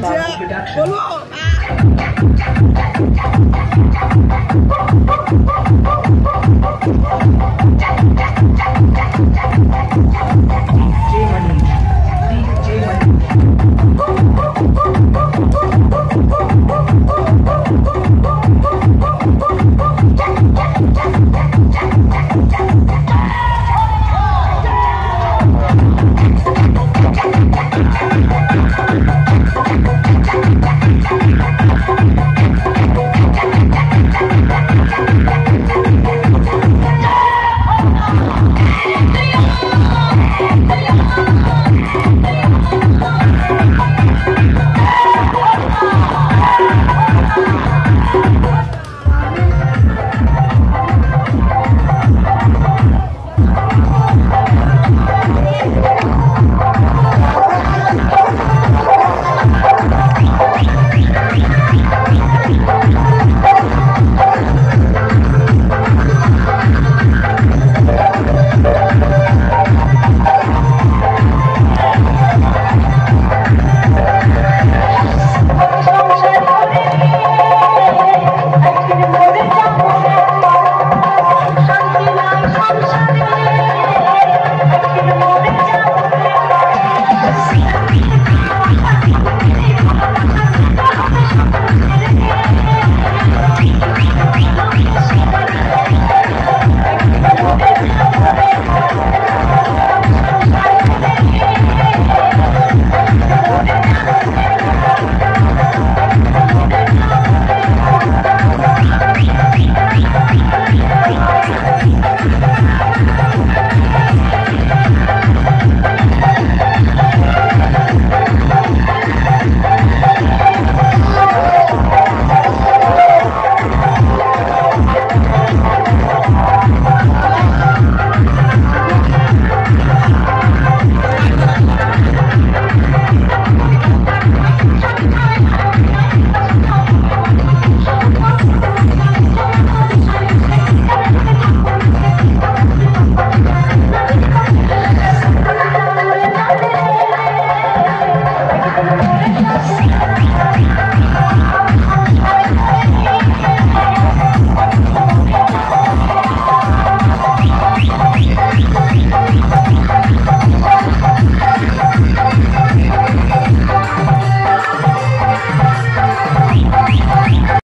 production. Thank you.